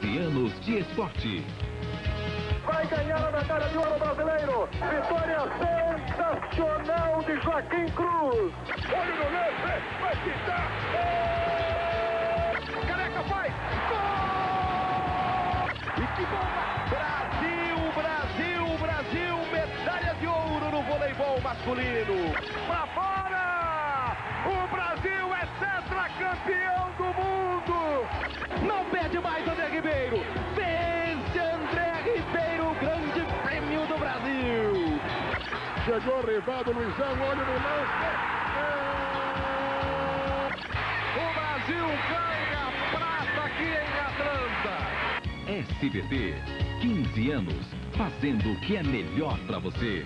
15 anos de esporte. Vai ganhar a medalha de ouro brasileiro. Vitória sensacional de Joaquim Cruz. Olha no lance, vai pintar. Careca faz. Gol! E que bomba! Brasil, Brasil, Brasil, medalha de ouro no voleibol masculino. Pra fora! O Brasil é tetracampeão do mundo! Não perde mais André Chegou o Rivaldo Luizão, olho no lance. É... O Brasil ganha prata aqui em Atlanta. SBT, 15 anos, fazendo o que é melhor para você.